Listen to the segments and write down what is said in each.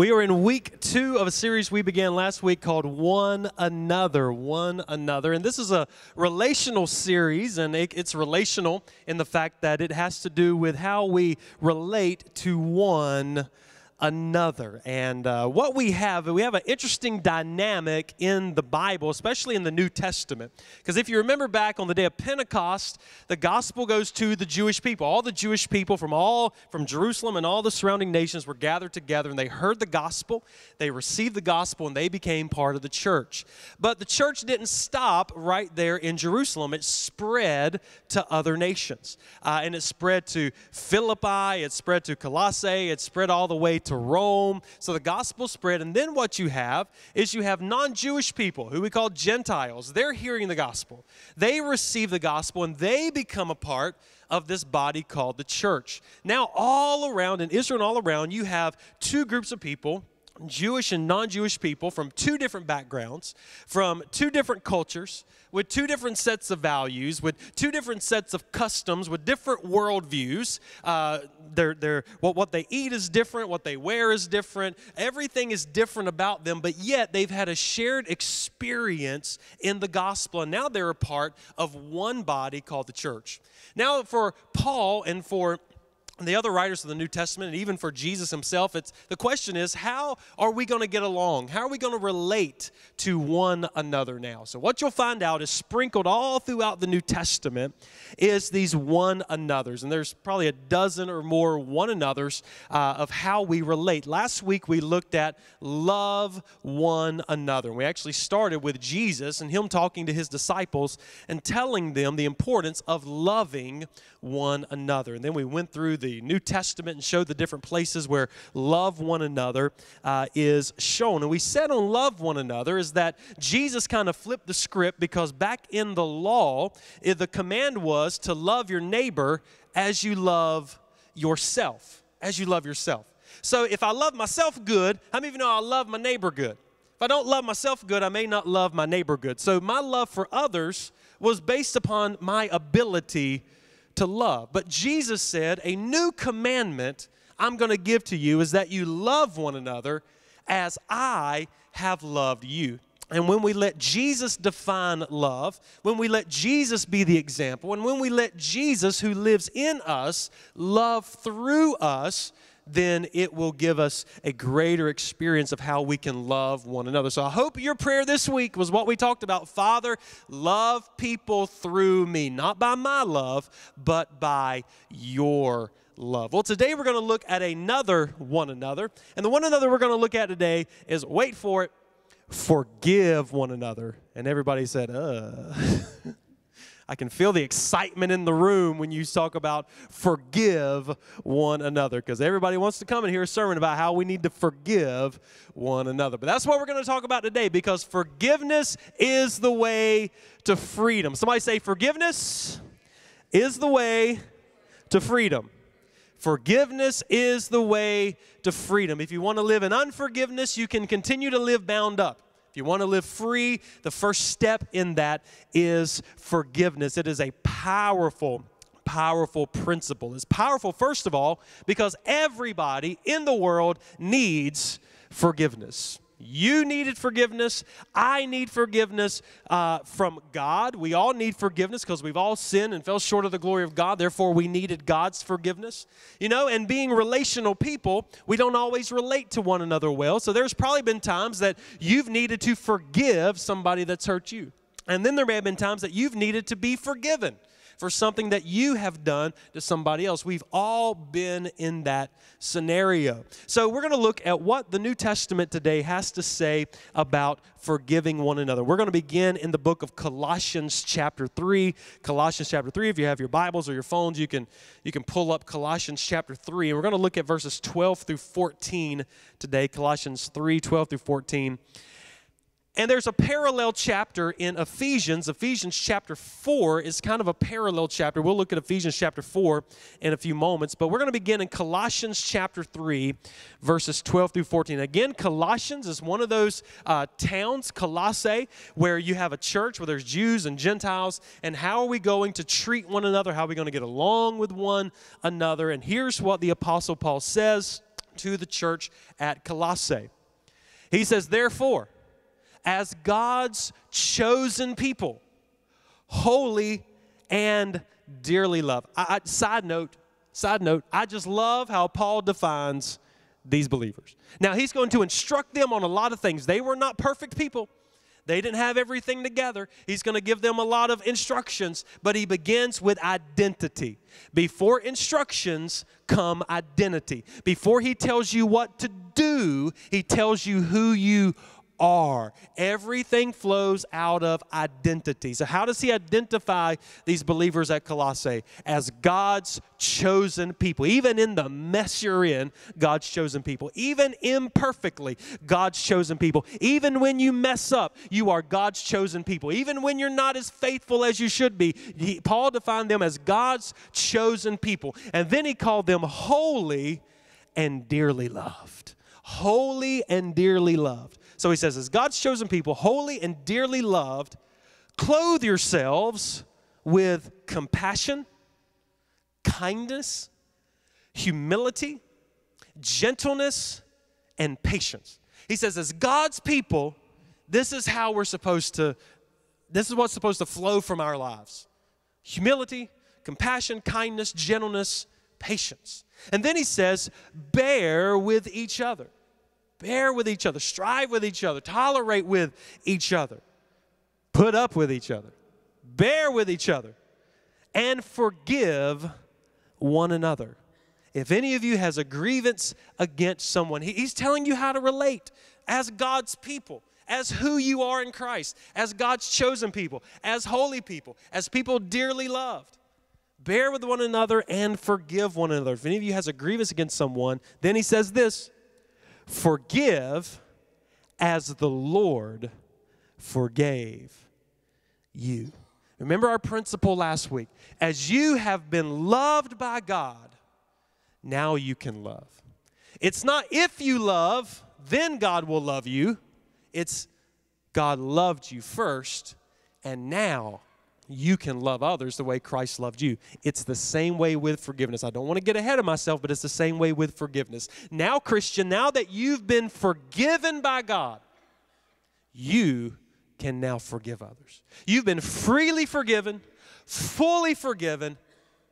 We are in week two of a series we began last week called One Another. One Another. And this is a relational series, and it, it's relational in the fact that it has to do with how we relate to one another. And uh, what we have, we have an interesting dynamic in the Bible, especially in the New Testament. Because if you remember back on the day of Pentecost, the gospel goes to the Jewish people. All the Jewish people from all from Jerusalem and all the surrounding nations were gathered together and they heard the gospel, they received the gospel, and they became part of the church. But the church didn't stop right there in Jerusalem. It spread to other nations. Uh, and it spread to Philippi, it spread to Colossae, it spread all the way to to Rome. So the gospel spread. And then what you have is you have non Jewish people who we call Gentiles. They're hearing the gospel, they receive the gospel, and they become a part of this body called the church. Now, all around in Israel and all around, you have two groups of people Jewish and non Jewish people from two different backgrounds, from two different cultures, with two different sets of values, with two different sets of customs, with different worldviews. Uh, they're, they're, what, what they eat is different, what they wear is different, everything is different about them, but yet they've had a shared experience in the gospel, and now they're a part of one body called the church. Now, for Paul and for the other writers of the New Testament, and even for Jesus himself, it's the question is how are we going to get along? How are we going to relate to one another now? So, what you'll find out is sprinkled all throughout the New Testament is these one another's, and there's probably a dozen or more one another's uh, of how we relate. Last week we looked at love one another, we actually started with Jesus and him talking to his disciples and telling them the importance of loving one another, and then we went through the the New Testament and showed the different places where love one another uh, is shown. And we said on love one another is that Jesus kind of flipped the script because back in the law, the command was to love your neighbor as you love yourself. As you love yourself. So if I love myself good, how many of you know I love my neighbor good? If I don't love myself good, I may not love my neighbor good. So my love for others was based upon my ability to love. But Jesus said, A new commandment I'm going to give to you is that you love one another as I have loved you. And when we let Jesus define love, when we let Jesus be the example, and when we let Jesus, who lives in us, love through us, then it will give us a greater experience of how we can love one another. So I hope your prayer this week was what we talked about. Father, love people through me, not by my love, but by your love. Well, today we're going to look at another one another. And the one another we're going to look at today is wait for it, forgive one another. And everybody said, uh. I can feel the excitement in the room when you talk about forgive one another because everybody wants to come and hear a sermon about how we need to forgive one another. But that's what we're going to talk about today because forgiveness is the way to freedom. Somebody say, forgiveness is the way to freedom. Forgiveness is the way to freedom. If you want to live in unforgiveness, you can continue to live bound up. If you want to live free, the first step in that is forgiveness. It is a powerful, powerful principle. It's powerful, first of all, because everybody in the world needs forgiveness. You needed forgiveness. I need forgiveness uh, from God. We all need forgiveness because we've all sinned and fell short of the glory of God. Therefore, we needed God's forgiveness. You know, and being relational people, we don't always relate to one another well. So there's probably been times that you've needed to forgive somebody that's hurt you. And then there may have been times that you've needed to be forgiven for something that you have done to somebody else. We've all been in that scenario. So we're going to look at what the New Testament today has to say about forgiving one another. We're going to begin in the book of Colossians chapter 3. Colossians chapter 3 if you have your Bibles or your phones, you can you can pull up Colossians chapter 3 and we're going to look at verses 12 through 14 today. Colossians 3 12 through 14. And there's a parallel chapter in Ephesians. Ephesians chapter 4 is kind of a parallel chapter. We'll look at Ephesians chapter 4 in a few moments, but we're going to begin in Colossians chapter 3, verses 12 through 14. Again, Colossians is one of those uh, towns, Colossae, where you have a church where there's Jews and Gentiles. And how are we going to treat one another? How are we going to get along with one another? And here's what the Apostle Paul says to the church at Colossae. He says, Therefore, as God's chosen people, holy and dearly loved. I, I, side note, side note, I just love how Paul defines these believers. Now, he's going to instruct them on a lot of things. They were not perfect people. They didn't have everything together. He's going to give them a lot of instructions, but he begins with identity. Before instructions come identity. Before he tells you what to do, he tells you who you are. Everything flows out of identity. So, how does he identify these believers at Colossae? As God's chosen people. Even in the mess you're in, God's chosen people. Even imperfectly, God's chosen people. Even when you mess up, you are God's chosen people. Even when you're not as faithful as you should be, he, Paul defined them as God's chosen people. And then he called them holy and dearly loved. Holy and dearly loved. So he says, as God's chosen people, holy and dearly loved, clothe yourselves with compassion, kindness, humility, gentleness, and patience. He says, as God's people, this is how we're supposed to, this is what's supposed to flow from our lives humility, compassion, kindness, gentleness, patience. And then he says, bear with each other bear with each other, strive with each other, tolerate with each other, put up with each other, bear with each other, and forgive one another. If any of you has a grievance against someone, he's telling you how to relate as God's people, as who you are in Christ, as God's chosen people, as holy people, as people dearly loved. Bear with one another and forgive one another. If any of you has a grievance against someone, then he says this Forgive as the Lord forgave you. Remember our principle last week. As you have been loved by God, now you can love. It's not if you love, then God will love you. It's God loved you first, and now you can love others the way Christ loved you. It's the same way with forgiveness. I don't want to get ahead of myself, but it's the same way with forgiveness. Now, Christian, now that you've been forgiven by God, you can now forgive others. You've been freely forgiven, fully forgiven.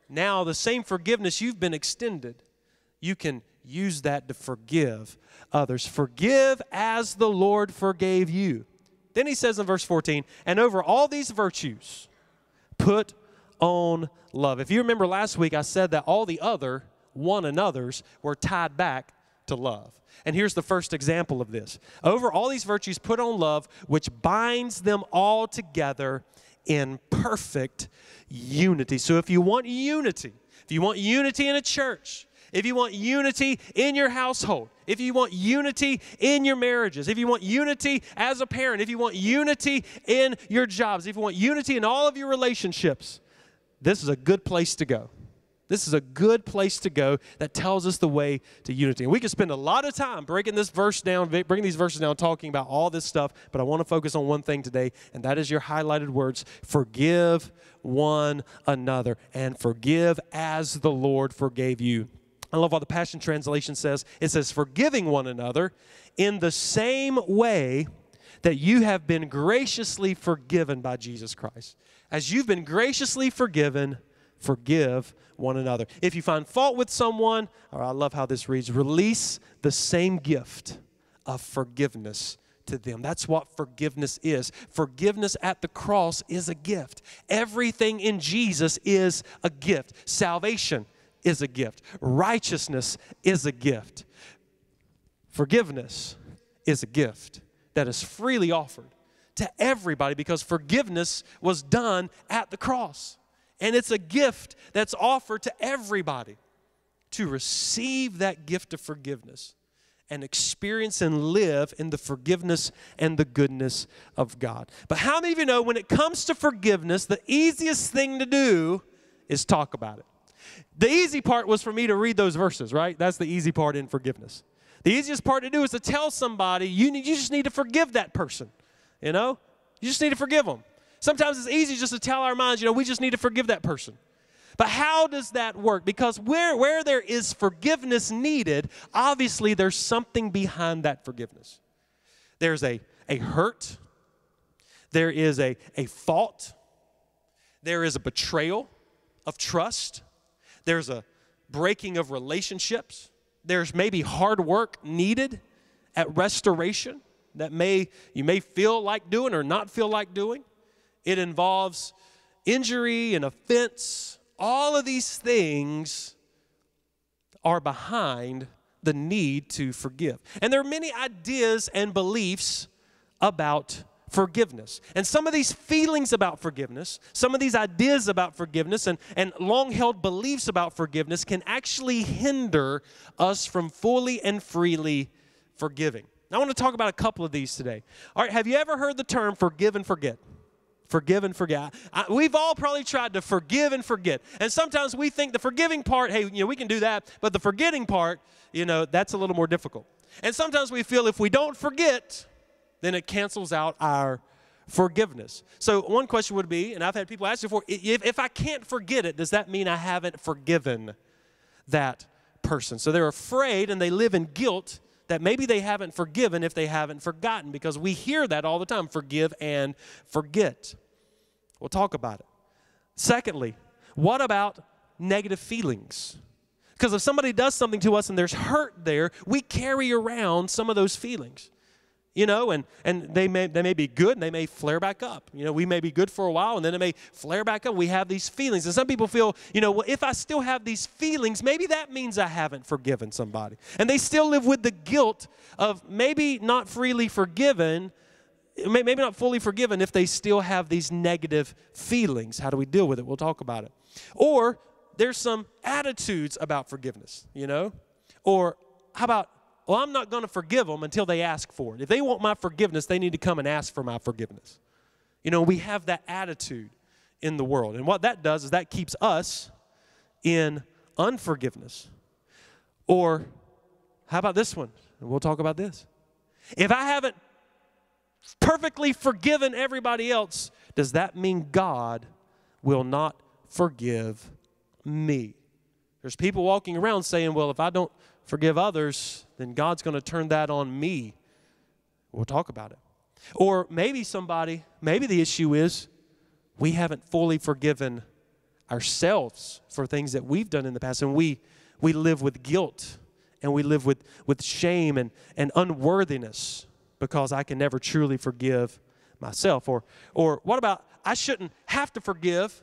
Now, the same forgiveness you've been extended, you can use that to forgive others. Forgive as the Lord forgave you. Then he says in verse 14, and over all these virtues, Put on love. If you remember last week, I said that all the other one another's were tied back to love. And here's the first example of this. Over all these virtues, put on love, which binds them all together in perfect unity. So if you want unity, if you want unity in a church, if you want unity in your household, if you want unity in your marriages, if you want unity as a parent, if you want unity in your jobs, if you want unity in all of your relationships, this is a good place to go. This is a good place to go that tells us the way to unity. And we could spend a lot of time breaking this verse down, breaking these verses down, talking about all this stuff, but I want to focus on one thing today, and that is your highlighted words forgive one another, and forgive as the Lord forgave you. I love what the Passion Translation says. It says, forgiving one another in the same way that you have been graciously forgiven by Jesus Christ. As you've been graciously forgiven, forgive one another. If you find fault with someone, or I love how this reads, release the same gift of forgiveness to them. That's what forgiveness is. Forgiveness at the cross is a gift. Everything in Jesus is a gift. Salvation is a gift. Righteousness is a gift. Forgiveness is a gift that is freely offered to everybody because forgiveness was done at the cross. And it's a gift that's offered to everybody to receive that gift of forgiveness and experience and live in the forgiveness and the goodness of God. But how many of you know when it comes to forgiveness, the easiest thing to do is talk about it? The easy part was for me to read those verses, right? That's the easy part in forgiveness. The easiest part to do is to tell somebody you, need, you just need to forgive that person. You know? You just need to forgive them. Sometimes it's easy just to tell our minds, you know, we just need to forgive that person. But how does that work? Because where, where there is forgiveness needed, obviously there's something behind that forgiveness. There's a, a hurt, there is a, a fault, there is a betrayal of trust, there's a breaking of relationships, there's maybe hard work needed at restoration that may you may feel like doing or not feel like doing. It involves injury and offense. All of these things are behind the need to forgive. And there are many ideas and beliefs about forgiveness. And some of these feelings about forgiveness, some of these ideas about forgiveness, and, and long held beliefs about forgiveness can actually hinder us from fully and freely forgiving. I want to talk about a couple of these today. All right, have you ever heard the term forgive and forget? Forgive and forget. I, we've all probably tried to forgive and forget. And sometimes we think the forgiving part, hey, you know, we can do that, but the forgetting part, you know, that's a little more difficult. And sometimes we feel if we don't forget, then it cancels out our forgiveness. So one question would be, and I've had people ask before, if, if I can't forget it, does that mean I haven't forgiven that person? So they're afraid and they live in guilt that maybe they haven't forgiven if they haven't forgotten, because we hear that all the time forgive and forget. We'll talk about it. Secondly, what about negative feelings? Because if somebody does something to us and there's hurt there, we carry around some of those feelings you know, and, and they, may, they may be good and they may flare back up. You know, we may be good for a while and then it may flare back up. We have these feelings. And some people feel, you know, well, if I still have these feelings, maybe that means I haven't forgiven somebody. And they still live with the guilt of maybe not freely forgiven, maybe not fully forgiven if they still have these negative feelings. How do we deal with it? We'll talk about it. Or there's some attitudes about forgiveness, you know? Or how about well, I'm not going to forgive them until they ask for it. If they want my forgiveness, they need to come and ask for my forgiveness. You know, we have that attitude in the world. And what that does is that keeps us in unforgiveness. Or how about this one? And we'll talk about this. If I haven't perfectly forgiven everybody else, does that mean God will not forgive me? There's people walking around saying, well, if I don't forgive others, then God's going to turn that on me. We'll talk about it. Or maybe somebody, maybe the issue is we haven't fully forgiven ourselves for things that we've done in the past, and we, we live with guilt and we live with, with shame and, and unworthiness because I can never truly forgive myself. Or, or what about I shouldn't have to forgive?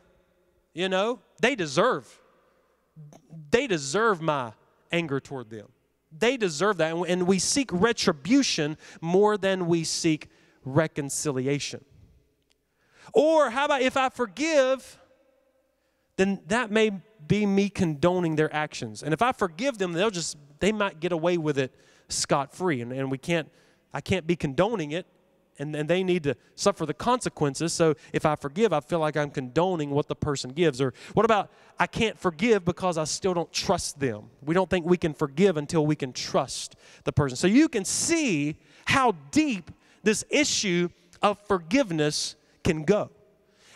You know, they deserve, they deserve my anger toward them. They deserve that. And we seek retribution more than we seek reconciliation. Or how about if I forgive, then that may be me condoning their actions. And if I forgive them, they'll just, they might get away with it scot free. And, and we can't, I can't be condoning it and, and they need to suffer the consequences. So if I forgive, I feel like I'm condoning what the person gives. Or what about I can't forgive because I still don't trust them? We don't think we can forgive until we can trust the person. So you can see how deep this issue of forgiveness can go.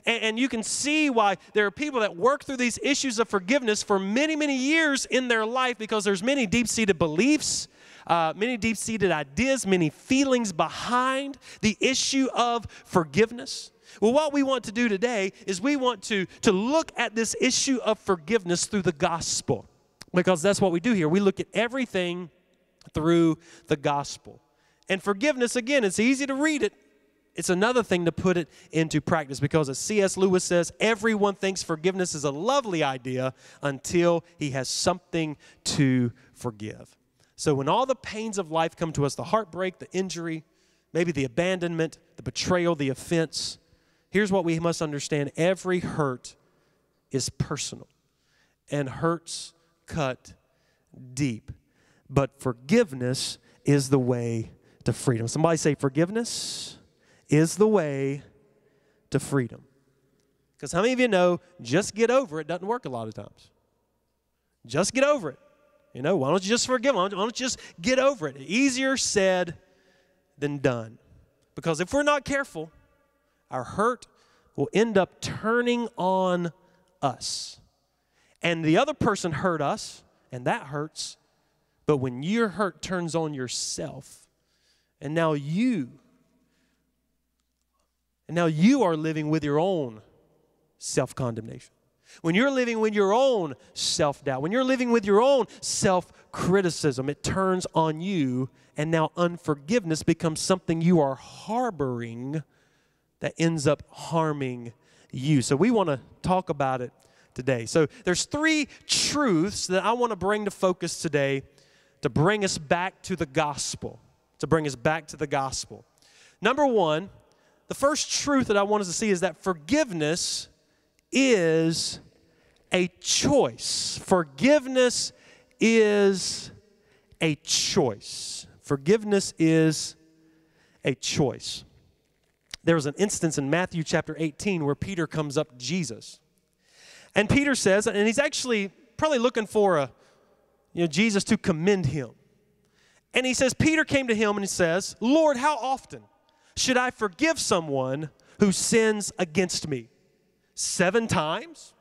And, and you can see why there are people that work through these issues of forgiveness for many, many years in their life because there's many deep seated beliefs uh, many deep seated ideas, many feelings behind the issue of forgiveness. Well, what we want to do today is we want to, to look at this issue of forgiveness through the gospel because that's what we do here. We look at everything through the gospel. And forgiveness, again, it's easy to read it. It's another thing to put it into practice because, as C.S. Lewis says, everyone thinks forgiveness is a lovely idea until he has something to forgive. So when all the pains of life come to us the heartbreak, the injury, maybe the abandonment, the betrayal, the offense here's what we must understand every hurt is personal, and hurts cut deep. But forgiveness is the way to freedom. Somebody say, Forgiveness is the way to freedom. Because how many of you know just get over it doesn't work a lot of times? Just get over it. You know, why don't you just forgive? Why don't, you just get over it? Easier said than done. Because if we're not careful, our hurt will end up turning on us. and the other person hurt us, and that hurts. But when your hurt turns on yourself, and now you, and now you are living with your own self condemnation. When you're living with your own self doubt, when you're living with your own self criticism, it turns on you, and now unforgiveness becomes something you are harboring that ends up harming you. So we want to talk about it today. So there's three truths that I want to bring to focus today to bring us back to the gospel. To bring us back to the gospel. Number one, the first truth that I want us to see is that forgiveness is a choice. Forgiveness is a choice. Forgiveness is a choice. There was an instance in Matthew chapter 18 where Peter comes up to Jesus. And Peter says, and he's actually probably looking for a, you know, Jesus to commend him. And he says, Peter came to him and he says, Lord, how often should I forgive someone who sins against me? Seven times?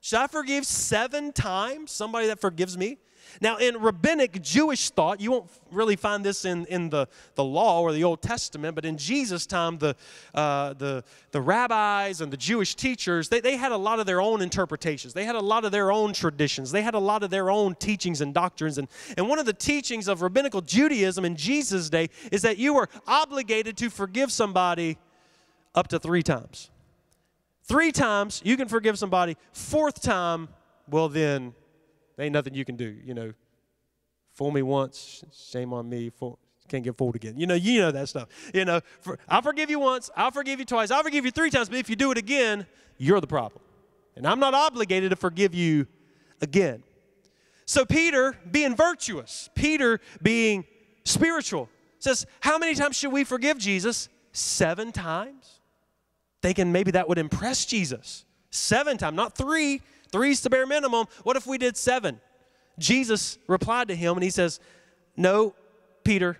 Should I forgive seven times somebody that forgives me? Now, in rabbinic Jewish thought, you won't really find this in, in the, the law or the Old Testament, but in Jesus' time, the, uh, the, the rabbis and the Jewish teachers, they, they had a lot of their own interpretations. They had a lot of their own traditions. They had a lot of their own teachings and doctrines. And, and one of the teachings of rabbinical Judaism in Jesus' day is that you were obligated to forgive somebody up to three times. Three times you can forgive somebody. Fourth time, well, then ain't nothing you can do. You know, fool me once, shame on me. Fool, can't get fooled again. You know, you know that stuff. You know, for, I'll forgive you once, I'll forgive you twice, I'll forgive you three times, but if you do it again, you're the problem. And I'm not obligated to forgive you again. So Peter, being virtuous, Peter being spiritual, says, How many times should we forgive Jesus? Seven times? Thinking maybe that would impress Jesus. Seven times, not three, Three's the bare minimum. What if we did seven? Jesus replied to him and he says, No, Peter,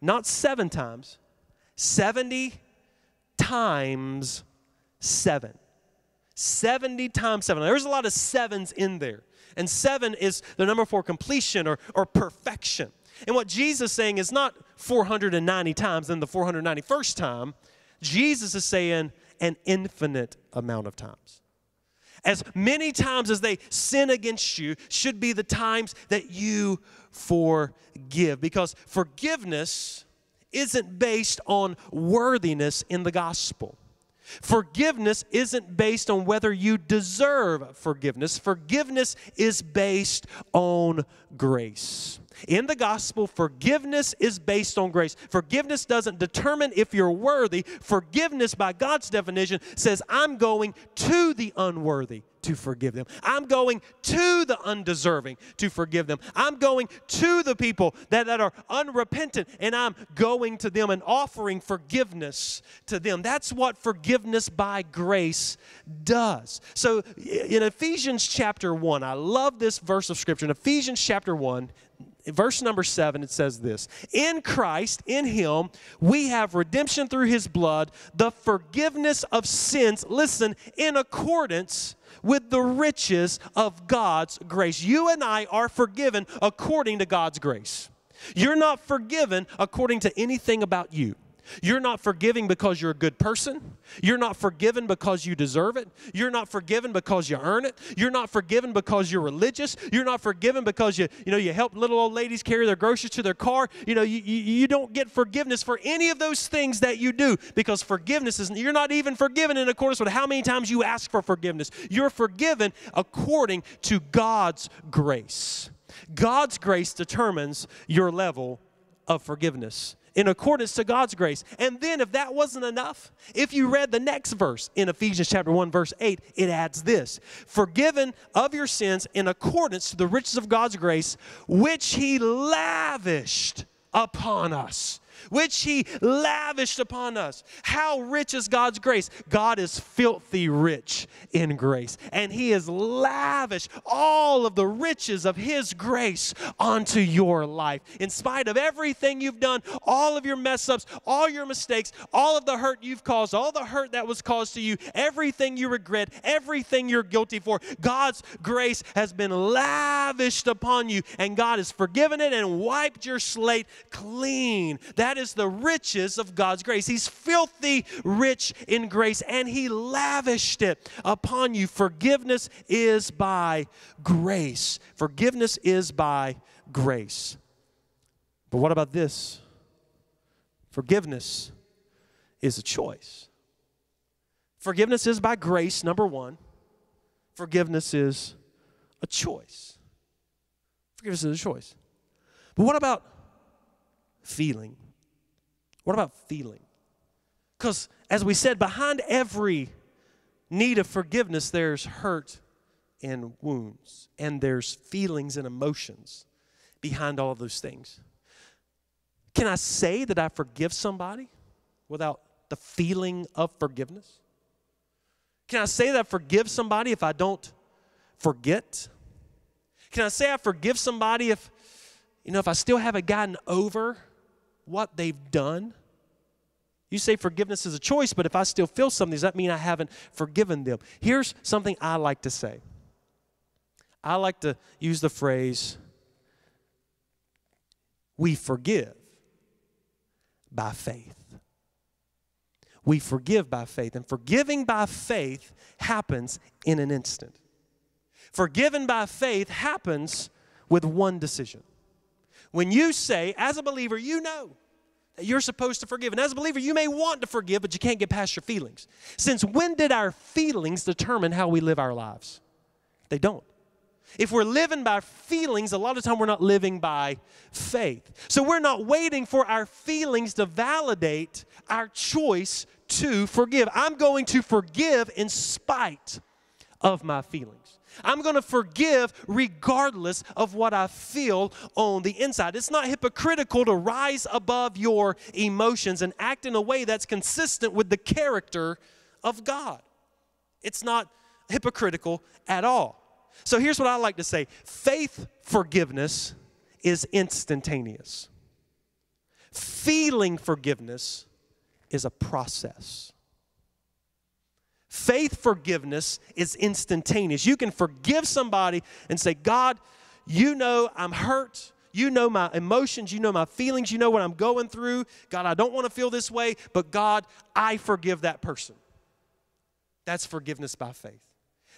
not seven times, 70 times seven. 70 times seven. There's a lot of sevens in there. And seven is the number for completion or, or perfection. And what Jesus is saying is not 490 times and the 491st time. Jesus is saying an infinite amount of times as many times as they sin against you should be the times that you forgive. Because forgiveness isn't based on worthiness in the gospel. Forgiveness isn't based on whether you deserve forgiveness. Forgiveness is based on grace. In the gospel, forgiveness is based on grace. Forgiveness doesn't determine if you're worthy. Forgiveness, by God's definition, says, I'm going to the unworthy to forgive them. I'm going to the undeserving to forgive them. I'm going to the people that, that are unrepentant and I'm going to them and offering forgiveness to them. That's what forgiveness by grace does. So in Ephesians chapter 1, I love this verse of scripture. In Ephesians chapter 1, verse number seven, it says this In Christ, in Him, we have redemption through His blood, the forgiveness of sins, listen, in accordance with the riches of God's grace. You and I are forgiven according to God's grace. You're not forgiven according to anything about you. You're not forgiving because you're a good person. You're not forgiven because you deserve it. You're not forgiven because you earn it. You're not forgiven because you're religious. You're not forgiven because you, you know, you help little old ladies carry their groceries to their car. You know, you, you, don't get forgiveness for any of those things that you do because forgiveness is, you're not even forgiven in accordance with how many times you ask for forgiveness. You're forgiven according to God's grace. God's grace determines your level of forgiveness in accordance to God's grace. And then, if that wasn't enough, if you read the next verse in Ephesians chapter 1, verse 8, it adds this Forgiven of your sins in accordance to the riches of God's grace, which He lavished upon us. Which he lavished upon us. How rich is God's grace? God is filthy rich in grace, and he has lavished all of the riches of his grace onto your life. In spite of everything you've done, all of your mess ups, all your mistakes, all of the hurt you've caused, all the hurt that was caused to you, everything you regret, everything you're guilty for, God's grace has been lavished upon you, and God has forgiven it and wiped your slate clean. That is the riches of God's grace. He's filthy rich in grace, and He lavished it upon you. Forgiveness is by grace. Forgiveness is by grace. But what about this? Forgiveness is a choice. Forgiveness is by grace, number one. Forgiveness is a choice. Forgiveness is a choice. But what about feeling? What about feeling? Because, as we said, behind every need of forgiveness, there's hurt and wounds, and there's feelings and emotions behind all of those things. Can I say that I forgive somebody without the feeling of forgiveness? Can I say that I forgive somebody if I don't forget? Can I say I forgive somebody if, you know, if I still haven't gotten over what they've done? You say forgiveness is a choice, but if I still feel something, does that mean I haven't forgiven them? Here's something I like to say I like to use the phrase, we forgive by faith. We forgive by faith. And forgiving by faith happens in an instant. Forgiven by faith happens with one decision. When you say, as a believer, you know that you're supposed to forgive. And as a believer, you may want to forgive, but you can't get past your feelings. Since when did our feelings determine how we live our lives? They don't. If we're living by feelings, a lot of time we're not living by faith. So we're not waiting for our feelings to validate our choice to forgive. I'm going to forgive in spite of my feelings. I'm going to forgive regardless of what I feel on the inside. It's not hypocritical to rise above your emotions and act in a way that's consistent with the character of God. It's not hypocritical at all. So here's what I like to say faith forgiveness is instantaneous, feeling forgiveness is a process. Faith forgiveness is instantaneous. You can forgive somebody and say, God, you know I'm hurt. You know my emotions. You know my feelings. You know what I'm going through. God, I don't want to feel this way, but God, I forgive that person. That's forgiveness by faith.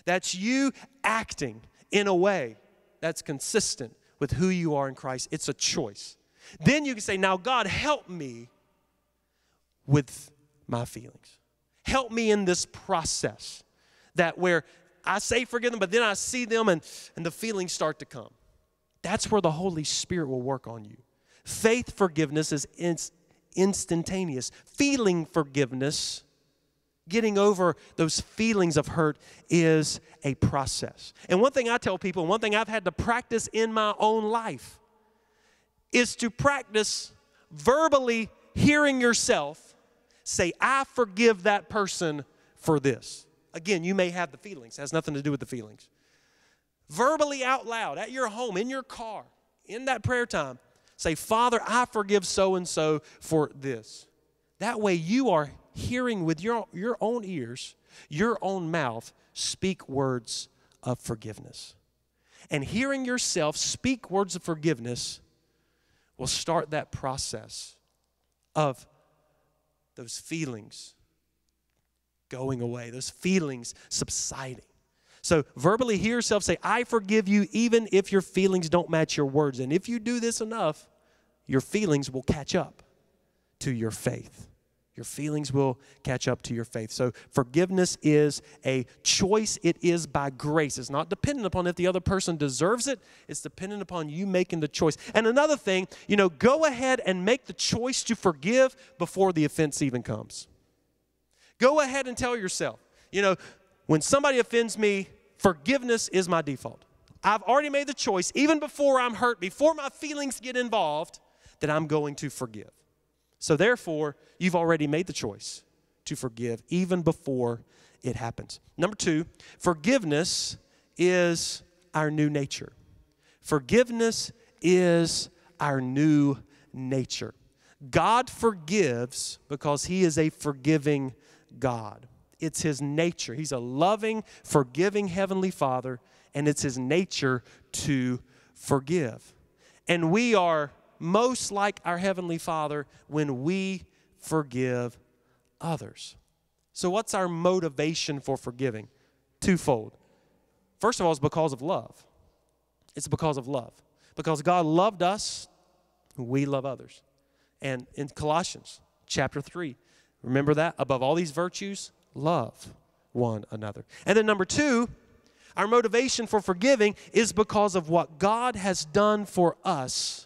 That's you acting in a way that's consistent with who you are in Christ. It's a choice. Then you can say, Now, God, help me with my feelings. Help me in this process that where I say forgive them, but then I see them and, and the feelings start to come. That's where the Holy Spirit will work on you. Faith forgiveness is inst- instantaneous. Feeling forgiveness getting over those feelings of hurt is a process. And one thing I tell people, one thing I've had to practice in my own life, is to practice verbally hearing yourself say, I forgive that person for this. Again, you may have the feelings, it has nothing to do with the feelings. Verbally out loud, at your home, in your car, in that prayer time, say, Father, I forgive so and so for this. That way you are hearing with your, your own ears, your own mouth, speak words of forgiveness. And hearing yourself speak words of forgiveness will start that process of those feelings going away, those feelings subsiding. So, verbally hear yourself say, I forgive you, even if your feelings don't match your words. And if you do this enough, your feelings will catch up to your faith. Your feelings will catch up to your faith. So, forgiveness is a choice. It is by grace. It's not dependent upon if the other person deserves it, it's dependent upon you making the choice. And another thing, you know, go ahead and make the choice to forgive before the offense even comes. Go ahead and tell yourself, you know, when somebody offends me, forgiveness is my default. I've already made the choice, even before I'm hurt, before my feelings get involved, that I'm going to forgive. So, therefore, you've already made the choice to forgive even before it happens. Number two, forgiveness is our new nature. Forgiveness is our new nature. God forgives because He is a forgiving God. It's His nature. He's a loving, forgiving Heavenly Father, and it's His nature to forgive. And we are most like our Heavenly Father when we forgive others. So, what's our motivation for forgiving? Twofold. First of all, it's because of love. It's because of love. Because God loved us, we love others. And in Colossians chapter 3, remember that? Above all these virtues, love one another. And then number two, our motivation for forgiving is because of what God has done for us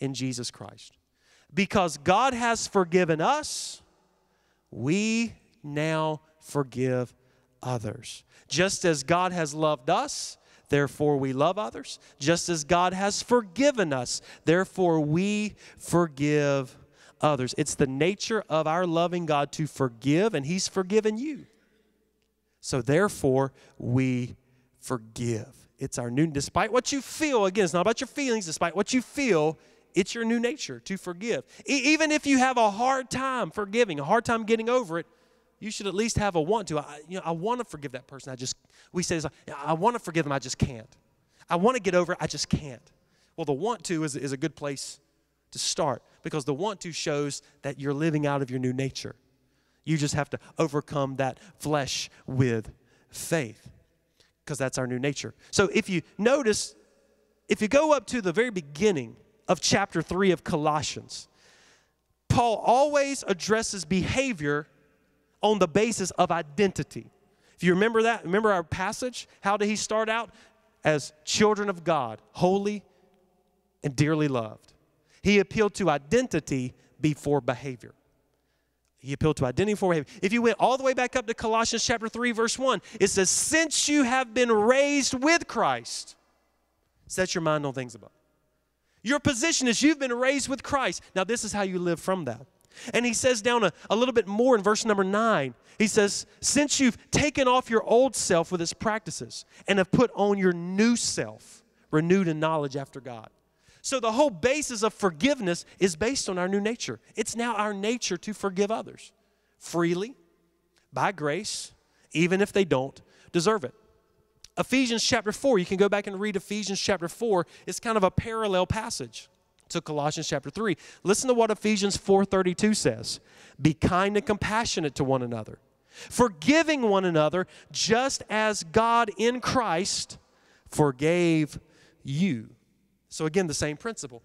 in Jesus Christ. Because God has forgiven us, we now forgive others. Just as God has loved us, therefore we love others. Just as God has forgiven us, therefore we forgive others. It's the nature of our loving God to forgive, and He's forgiven you. So therefore we forgive. It's our new, despite what you feel, again, it's not about your feelings, despite what you feel, it's your new nature to forgive. E- even if you have a hard time forgiving, a hard time getting over it, you should at least have a want to. I, you know, I want to forgive that person. I just, we say, I want to forgive them. I just can't. I want to get over it. I just can't. Well, the want to is, is a good place to start because the want to shows that you're living out of your new nature. You just have to overcome that flesh with faith because that's our new nature. So if you notice, if you go up to the very beginning of chapter 3 of Colossians, Paul always addresses behavior on the basis of identity. If you remember that, remember our passage? How did he start out? As children of God, holy and dearly loved. He appealed to identity before behavior. He appealed to identity before behavior. If you went all the way back up to Colossians chapter 3, verse 1, it says, Since you have been raised with Christ, set your mind on things above. Your position is you've been raised with Christ. Now, this is how you live from that. And he says down a, a little bit more in verse number nine. He says, Since you've taken off your old self with its practices and have put on your new self, renewed in knowledge after God. So the whole basis of forgiveness is based on our new nature. It's now our nature to forgive others freely, by grace, even if they don't deserve it. Ephesians chapter 4, you can go back and read Ephesians chapter 4. It's kind of a parallel passage to Colossians chapter 3. Listen to what Ephesians 4:32 says. Be kind and compassionate to one another, forgiving one another just as God in Christ forgave you. So again the same principle.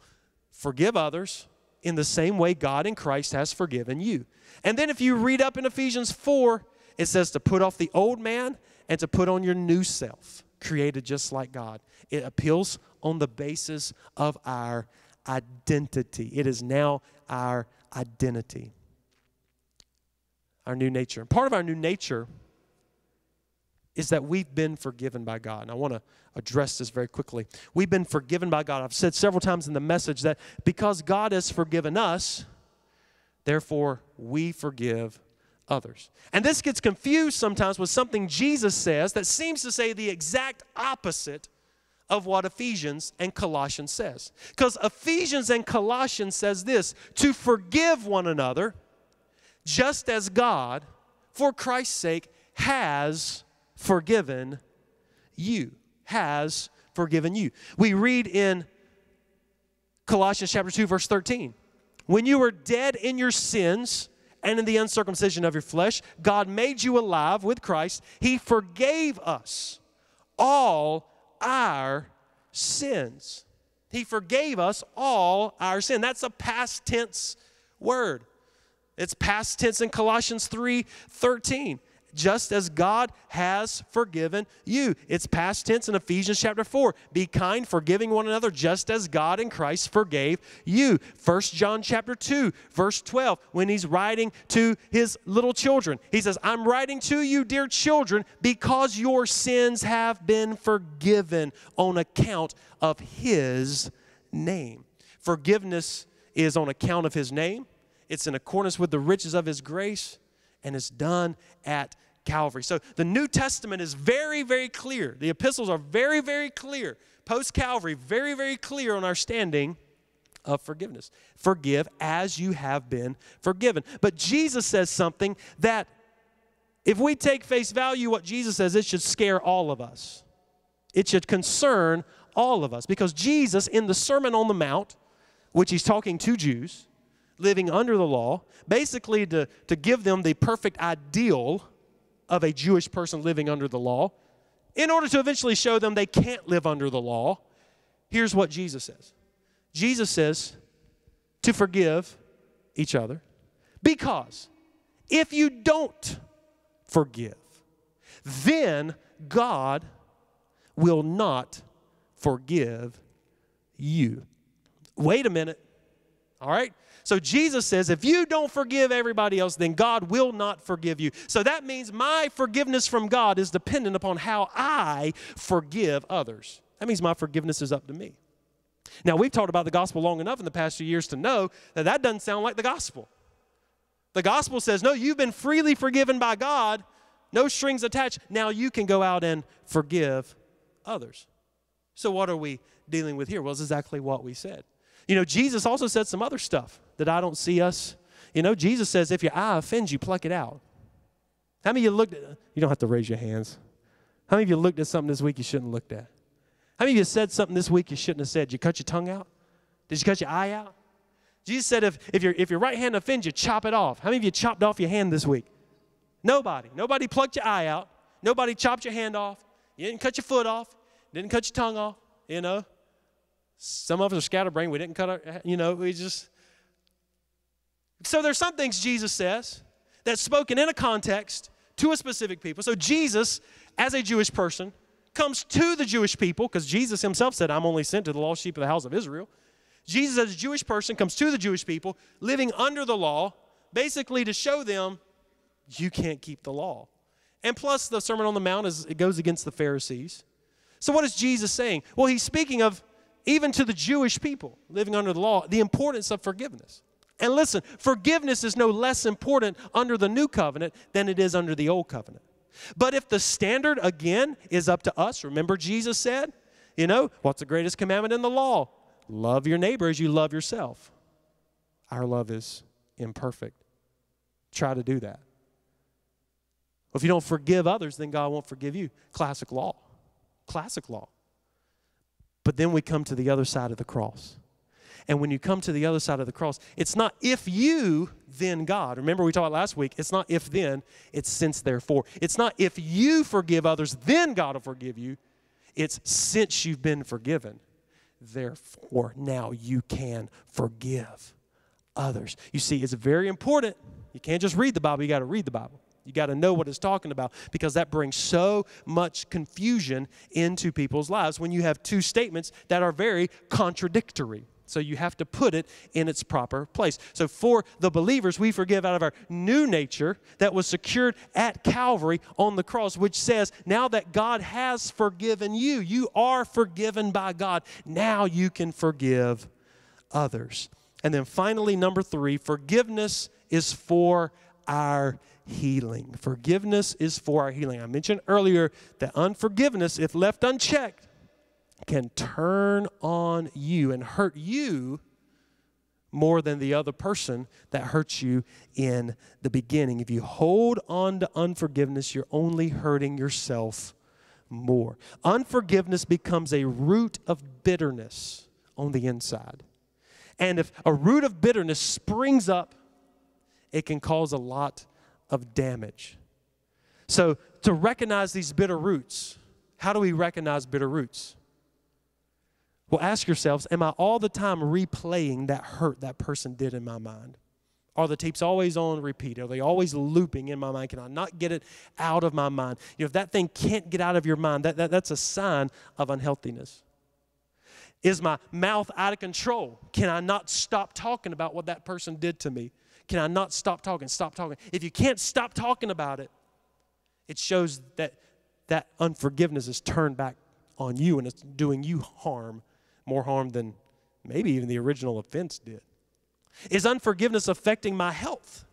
Forgive others in the same way God in Christ has forgiven you. And then if you read up in Ephesians 4, it says to put off the old man and to put on your new self, created just like God. It appeals on the basis of our identity. It is now our identity, our new nature. And part of our new nature is that we've been forgiven by God. And I want to address this very quickly. We've been forgiven by God. I've said several times in the message that because God has forgiven us, therefore we forgive others. And this gets confused sometimes with something Jesus says that seems to say the exact opposite of what Ephesians and Colossians says. Because Ephesians and Colossians says this, to forgive one another just as God for Christ's sake has forgiven you. Has forgiven you. We read in Colossians chapter 2 verse 13. When you were dead in your sins, and in the uncircumcision of your flesh, God made you alive with Christ. He forgave us all our sins. He forgave us all our sin. That's a past tense word. It's past tense in Colossians 3 13 just as God has forgiven you. It's past tense in Ephesians chapter 4. Be kind, forgiving one another, just as God in Christ forgave you. First John chapter 2, verse 12, when he's writing to his little children, he says, I'm writing to you, dear children, because your sins have been forgiven on account of his name. Forgiveness is on account of his name it's in accordance with the riches of His grace, and it's done at Calvary. So the New Testament is very, very clear. The epistles are very, very clear. Post Calvary, very, very clear on our standing of forgiveness. Forgive as you have been forgiven. But Jesus says something that, if we take face value what Jesus says, it should scare all of us. It should concern all of us because Jesus, in the Sermon on the Mount, which he's talking to Jews living under the law, basically to, to give them the perfect ideal of a Jewish person living under the law, in order to eventually show them they can't live under the law, here's what Jesus says Jesus says to forgive each other because if you don't forgive, then God will not forgive you. Wait a minute. All right? So Jesus says, if you don't forgive everybody else, then God will not forgive you. So that means my forgiveness from God is dependent upon how I forgive others. That means my forgiveness is up to me. Now, we've talked about the gospel long enough in the past few years to know that that doesn't sound like the gospel. The gospel says, no, you've been freely forgiven by God, no strings attached. Now you can go out and forgive others. So, what are we dealing with here? Well, it's exactly what we said. You know, Jesus also said some other stuff that I don't see us. You know, Jesus says, if your eye offends you, pluck it out. How many of you looked at, you don't have to raise your hands. How many of you looked at something this week you shouldn't have looked at? How many of you said something this week you shouldn't have said? Did you cut your tongue out? Did you cut your eye out? Jesus said, if, if, your, if your right hand offends you, chop it off. How many of you chopped off your hand this week? Nobody. Nobody plucked your eye out. Nobody chopped your hand off. You didn't cut your foot off. Didn't cut your tongue off. You know, some of us are scatterbrained. We didn't cut our, you know, we just. So there's some things Jesus says that's spoken in a context to a specific people. So Jesus, as a Jewish person, comes to the Jewish people, because Jesus himself said, I'm only sent to the lost sheep of the house of Israel. Jesus, as a Jewish person, comes to the Jewish people living under the law, basically to show them you can't keep the law. And plus, the Sermon on the Mount is it goes against the Pharisees. So, what is Jesus saying? Well, he's speaking of even to the Jewish people living under the law, the importance of forgiveness. And listen, forgiveness is no less important under the new covenant than it is under the old covenant. But if the standard, again, is up to us, remember Jesus said, you know, what's the greatest commandment in the law? Love your neighbor as you love yourself. Our love is imperfect. Try to do that. If you don't forgive others, then God won't forgive you. Classic law. Classic law. But then we come to the other side of the cross. And when you come to the other side of the cross, it's not if you, then God. Remember, we talked last week, it's not if then, it's since therefore. It's not if you forgive others, then God will forgive you. It's since you've been forgiven, therefore now you can forgive others. You see, it's very important. You can't just read the Bible, you got to read the Bible. You got to know what it's talking about because that brings so much confusion into people's lives when you have two statements that are very contradictory. So you have to put it in its proper place. So for the believers, we forgive out of our new nature that was secured at Calvary on the cross, which says, now that God has forgiven you, you are forgiven by God. Now you can forgive others. And then finally, number three, forgiveness is for our healing. Forgiveness is for our healing. I mentioned earlier that unforgiveness, if left unchecked, can turn on you and hurt you more than the other person that hurt you in the beginning. If you hold on to unforgiveness, you're only hurting yourself more. Unforgiveness becomes a root of bitterness on the inside. And if a root of bitterness springs up, it can cause a lot of damage. So, to recognize these bitter roots, how do we recognize bitter roots? Well, ask yourselves Am I all the time replaying that hurt that person did in my mind? Are the tapes always on repeat? Are they always looping in my mind? Can I not get it out of my mind? You know, if that thing can't get out of your mind, that, that, that's a sign of unhealthiness. Is my mouth out of control? Can I not stop talking about what that person did to me? Can I not stop talking? Stop talking. If you can't stop talking about it, it shows that that unforgiveness is turned back on you and it's doing you harm more harm than maybe even the original offense did. Is unforgiveness affecting my health?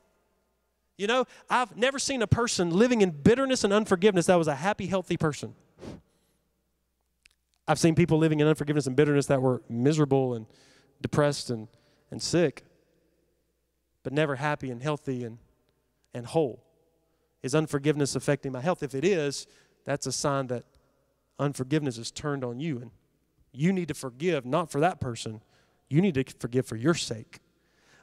You know, I've never seen a person living in bitterness and unforgiveness that was a happy, healthy person. I've seen people living in unforgiveness and bitterness that were miserable and depressed and, and sick, but never happy and healthy and, and whole. Is unforgiveness affecting my health? If it is, that's a sign that unforgiveness is turned on you. And you need to forgive, not for that person, you need to forgive for your sake.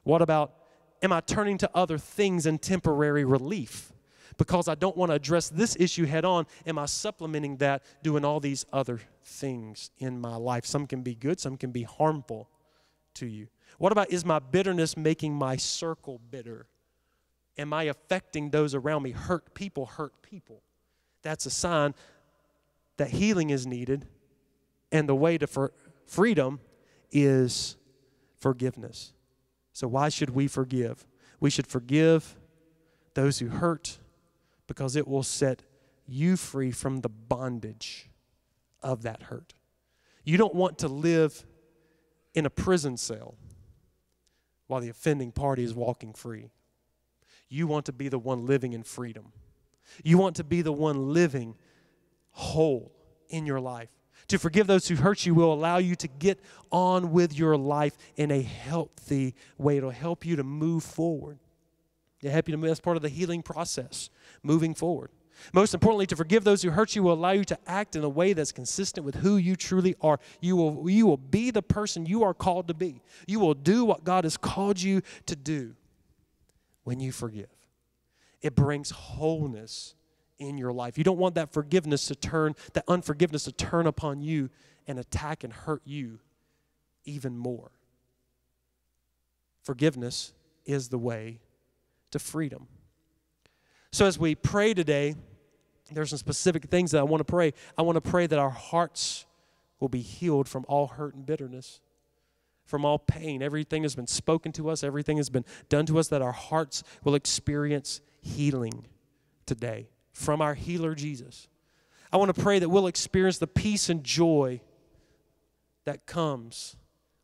What about, am I turning to other things in temporary relief? Because I don't want to address this issue head on, am I supplementing that doing all these other things in my life? Some can be good, some can be harmful to you. What about, is my bitterness making my circle bitter? Am I affecting those around me? Hurt people hurt people. That's a sign that healing is needed, and the way to for freedom is forgiveness. So, why should we forgive? We should forgive those who hurt because it will set you free from the bondage of that hurt. You don't want to live in a prison cell while the offending party is walking free. You want to be the one living in freedom. You want to be the one living whole in your life. To forgive those who hurt you will allow you to get on with your life in a healthy way. It'll help you to move forward. It'll help you to move. That's part of the healing process, moving forward. Most importantly, to forgive those who hurt you will allow you to act in a way that's consistent with who you truly are. You will, you will be the person you are called to be. You will do what God has called you to do when you forgive. It brings wholeness in your life. You don't want that forgiveness to turn, that unforgiveness to turn upon you and attack and hurt you even more. Forgiveness is the way to freedom. So, as we pray today, there's some specific things that I want to pray. I want to pray that our hearts will be healed from all hurt and bitterness, from all pain. Everything has been spoken to us, everything has been done to us, that our hearts will experience healing today from our healer Jesus. I want to pray that we'll experience the peace and joy that comes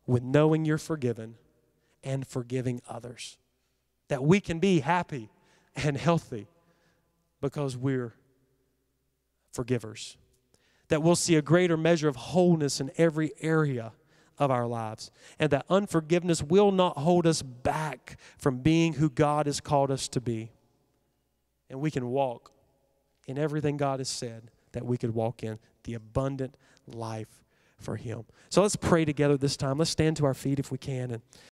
with knowing you're forgiven and forgiving others. That we can be happy and healthy because we're forgivers. That we'll see a greater measure of wholeness in every area of our lives. And that unforgiveness will not hold us back from being who God has called us to be. And we can walk in everything God has said that we could walk in the abundant life for Him. So let's pray together this time. Let's stand to our feet if we can. And